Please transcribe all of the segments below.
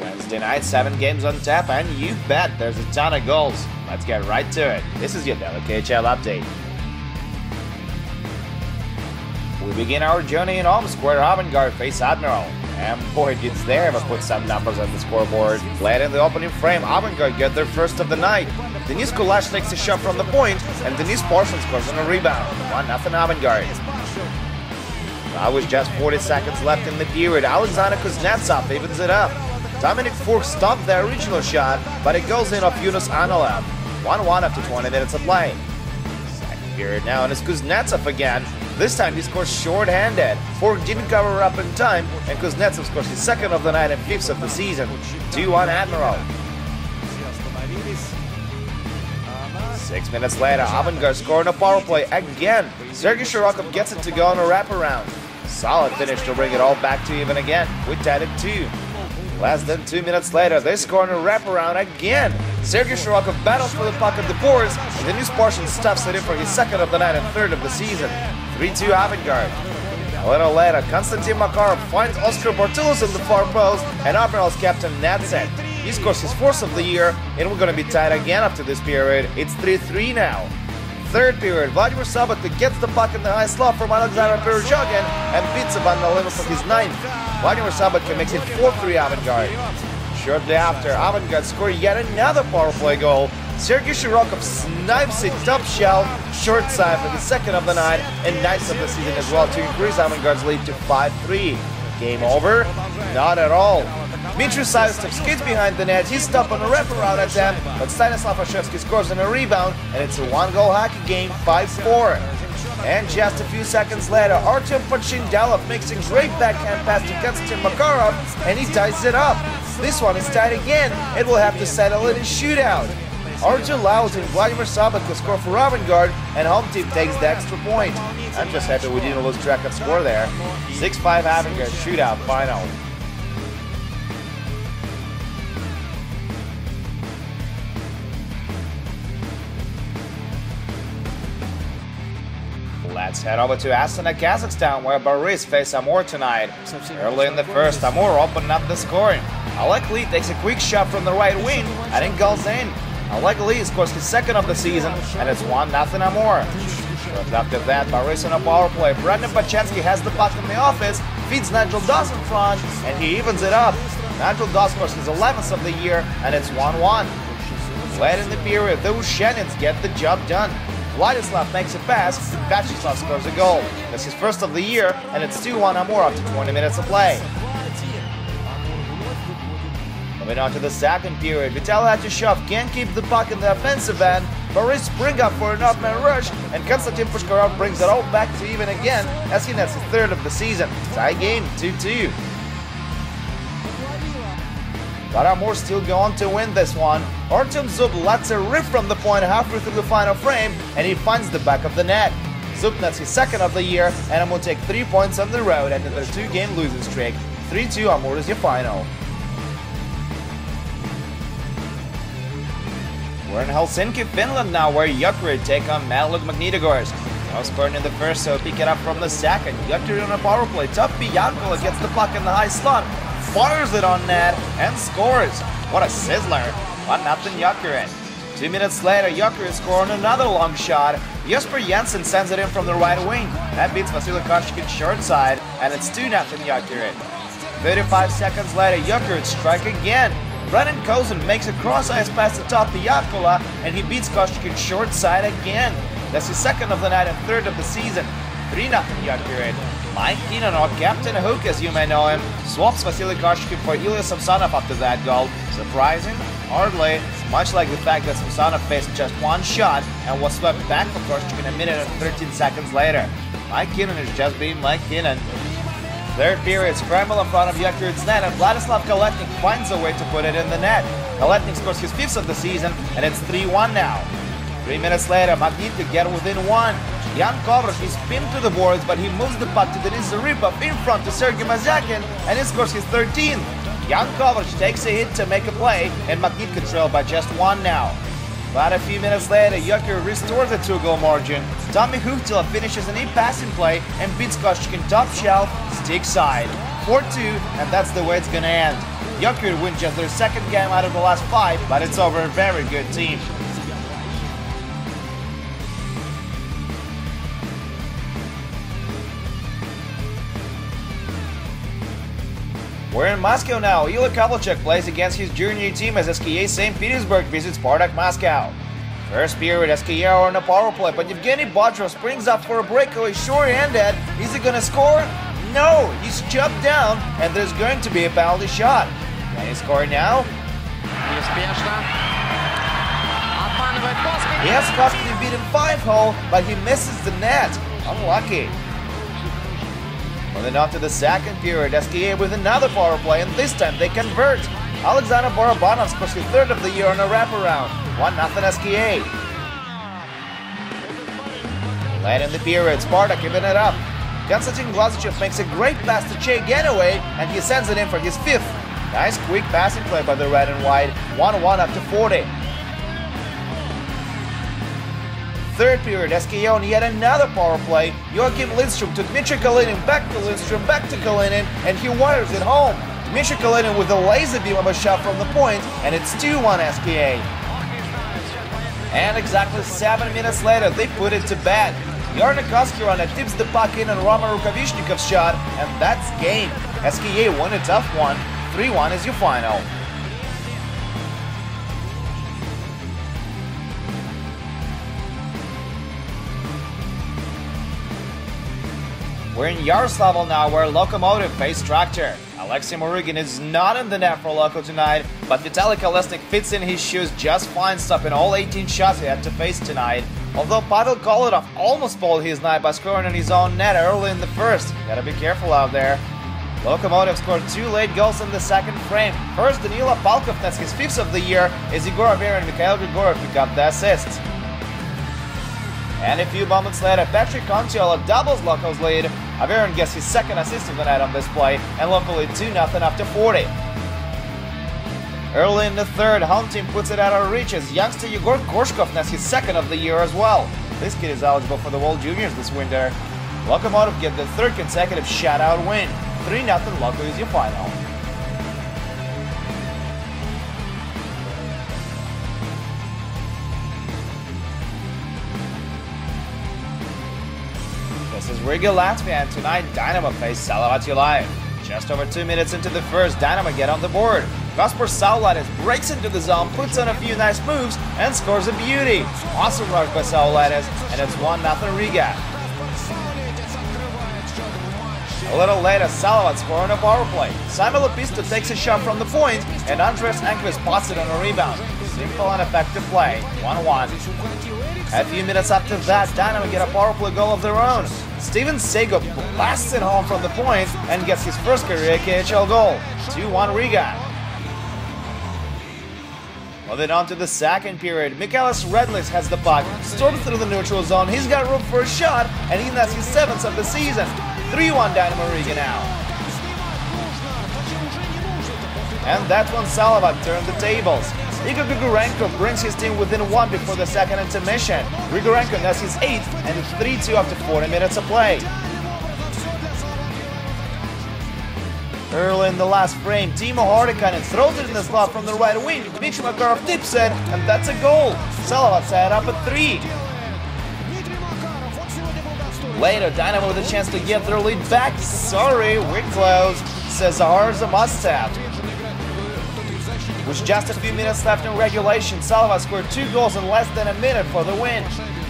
Wednesday night, seven games on tap, and you bet there's a ton of goals. Let's get right to it. This is your Daily KHL update. We begin our journey in Omsk, where Avangard face Admiral. And boy, did they ever put some numbers on the scoreboard. Late in the opening frame, Avangard get their first of the night. Denis Kulyash takes a shot from the point, and Denis Parshin scores on a rebound. 1 0 Avangard. Now with just 40 seconds left in the period, Alexander Kuznetsov evens it up. Dominic Furch stopped the original shot, but it goes in off Yunus Analev. 1-1 after 20 minutes of play. Second period now, and it's Kuznetsov again. This time he scores short-handed. Furch didn't cover up in time, and Kuznetsov scores his second of the night and fifth of the season. 2-1 Admiral. Six minutes later, Avangard scoring a power play again. Sergei Shirokov gets it to go on a wraparound. Solid finish to bring it all back to even again. We tied it two. Less than two minutes later, they score on a wraparound again. Sergei Shirokov battles for the puck at the boards, and the new Spartan stuffs it in for his second of the night and third of the season. 3-2 Avangard. A little later, Konstantin Makarov finds Oscar Bartulis in the far post, and Admiral's captain Natset. He scores his fourth of the year, and we're gonna be tied again after this period. It's 3-3 now. Third period, Vladimir Sobotka gets the puck in the high slot from Alexander Perezhogin and beats Ivan Nalimov for his ninth. Vladimir Sobotka makes it 4-3 Avangard. Shortly after, Avangard scored yet another power play goal. Sergei Shirokov snipes it top shelf, short side for the second of the night and ninth of the season as well to increase Avangard's lead to 5-3. Game over? Not at all. Dmitry Saistov skates behind the net, he's stopped on a wraparound attempt, but Stanislav Ashevsky scores on a rebound, and it's a one-goal hockey game, 5-4. And just a few seconds later, Artyom Podshendyalov makes a great backhand pass to Konstantin Makarov, and he ties it up. This one is tied again, it will have to settle in a shootout. Artur Laus and Vladimir Sobotka score for Avangard, and home team takes the extra point. I'm just happy we didn't lose track of score there. 6-5 Avangard shootout final. Let's head over to Astana, Kazakhstan, where Barys face Amur tonight. Early in the first, Amur opened up the scoring. Alek Lee takes a quick shot from the right wing, and it goes in. Alek Lee scores his second of the season, and it's 1 0 Amur. Shortly after that, Barys on a power play. Brandon Bochenski has the puck in the office, feeds Nigel Dawes in front, and he evens it up. Nigel Dawes scores his 11th of the year, and it's 1 1. Late in the period, the Ushenins get the job done. Vladislav makes a pass, Vyacheslav scores a goal. That's his first of the year, and it's 2-1 Amur after 20 minutes of play. Moving on to the second period, Vitaly Atyushov can't keep the puck in the offensive end, Barys spring up for an off-man rush, and Konstantin Pushkarov brings it all back to even again as he nets his third of the season. Tie game, 2-2. But Amur still go on to win this one. Artem Zub lets a rip from the point halfway through the final frame, and he finds the back of the net. Zub nets his second of the year, and Amur take three points on the road after their two-game losing streak. 3-2 Amur is your final. We're in Helsinki, Finland now, where Jokerit take on Metallurg Magnitogorsk. No scoring in the first, so pick it up from the second. Jokerit on a power play. Topi Jaakola gets the puck in the high slot, fires it on net, and scores. What a sizzler. 1 0 Jokerit. Two minutes later, Jokerit scoring another long shot. Jesper Jensen sends it in from the right wing. That beats Vasily Koshkin short side, and it's 2 0 Jokerit. 35 seconds later, Jokerit strike again. Brandon Kozun makes a cross-ice pass to Topi Jaakola, and he beats Koshkin short side again. That's his second of the night and third of the season. 3 0 Jokerit. Mike Keenan, or Captain Hook as you may know him, swaps Vasily Koshkin for Ilya Samsonov after that goal. Surprising? Hardly. Much like the fact that Samsonov faced just one shot and was swept back for Koshkin a minute and 13 seconds later. Mike Keenan is just being Mike Keenan. Third period, scramble in front of Jokerit's net, and Vladislav Kaletnik finds a way to put it in the net. Kaletnik scores his fifth of the season, and it's 3-1 now. Three minutes later, Magnit get within one. Jan Kovar is pinned to the boards, but he moves the puck to Denis Zaripov in front to Sergei Mozyakin, and he scores his 13th. Jan Kovar takes a hit to make a play, and Magnit control by just one now. But a few minutes later, Jokerit restores the two-goal margin. Tommy Huhtala finishes an e-passing play and beats Koshkin top shelf, stick side. 4-2, and that's the way it's gonna end. Jokerit win just their second game out of the last five, but it's over a very good team. We're in Moscow now. Ilya Kovalchuk plays against his junior team as SKA St. Petersburg visits Spartak Moscow. First period, SKA are on a power play, but Evgeny Bodrov springs up for a breakaway oh, short-handed. Is he gonna score? No, he's chopped down, and there's going to be a penalty shot. Can he score now? Has Koskinen beaten 5-hole, but he misses the net. Unlucky. Moving on to the second period, SKA with another power play, and this time they convert. Alexander Barabanov scores his third of the year on a wraparound. 1-0 SKA. Late in the period, Sparta giving it up. Konstantin Glazachev makes a great pass to Chay Genoway, and he sends it in for his fifth. Nice quick passing play by the red and white. 1-1 up to 40. Third period, SKA on yet another power play. Joachim Lindstrom to Dmitry Kalinin, back to Lindstrom, back to Kalinin, and he wires it home. Dmitry Kalinin with a laser beam of a shot from the point, and it's 2-1 SKA. And exactly seven minutes later, they put it to bed. Jarno Koskiranta tips the puck in on Roman Rukavishnikov's shot, and that's game. SKA won a tough one. 3-1 is your final. We're in Yaroslavl now, where Lokomotiv face Traktor. Alexei Murygin is not in the net for Loko tonight, but Vitaly Kolesnik fits in his shoes just fine, stopping all 18 shots he had to face tonight. Although Pavel Kolarov almost pulled his night by scoring on his own net early in the first. Gotta be careful out there. Lokomotiv scored two late goals in the second frame. First, Daniil Apalkov nets his fifth of the year, as Igor Averin and Mikhail Grigorov up the assists. And a few moments later, Patrick Kontiola doubles Loco's lead. Averin gets his second assist of the night on this play, and Loco lead 2 0 after 40. Early in the third, team puts it out of reach as youngster Yegor Korshkov nets his second of the year as well. This kid is eligible for the World Juniors this winter. Lokomotiv get the third consecutive shutout win. 3 0 Loco is your final. Riga Latvia and tonight Dynamo face Salavat Yulaev. Just over two minutes into the first, Dynamo get on the board. Kasper Saulietis breaks into the zone, puts on a few nice moves, and scores a beauty. Awesome rush by Saulietis, and it's 1-0 Riga. A little later, Salavat score on a power play. Simon Lepisto takes a shot from the point, and Andres Engqvist spots it on a rebound. Simple and effective play, 1-1. A few minutes after that, Dynamo get a power play goal of their own. Steven Sego blasts it home from the point and gets his first career KHL goal. 2-1 Riga. Moving on to the second period, Mikelis Redlihs has the puck, storms through the neutral zone, he's got room for a shot, and he nets his seventh of the season. 3-1 Dynamo Riga now. And that's when Salavat turned the tables. Igor Grigorenko brings his team within one before the second intermission. Grigorenko nets his eighth and it's 3-2 after 40 minutes of play. Early in the last frame, Teemu Hartikainen throws it in the slot from the right wing. Dmitry Makarov tips it, and that's a goal. Salavat set up at three. Later, Dynamo with a chance to get their lead back. Sorry, we're close. Cesar's a must-have. With just a few minutes left in regulation, Salva scored two goals in less than a minute for the win.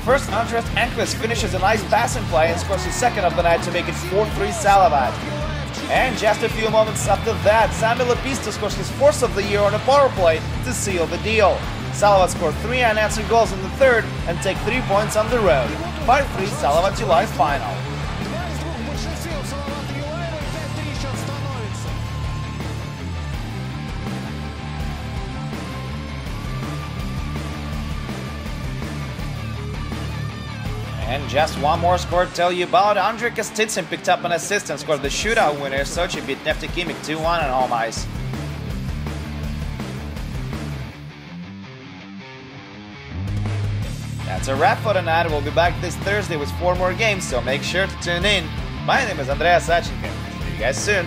First, Andres Engqvist finishes a nice passing play and scores his second of the night to make it 4-3 Salavat. And just a few moments after that, Samuel Lepisto scores his fourth of the year on a power play to seal the deal. Salavat scored three unanswered goals in the third and take three points on the road. 5-3 Salavat July final. And just one more score to tell you about. Andrei Kostitsyn picked up an assist and scored the shootout winner. Sochi beat Neftekhimik 2-1 on home ice. That's a wrap for tonight. We'll be back this Thursday with four more games, so make sure to tune in. My name is Andreas Sachenko. See you guys soon.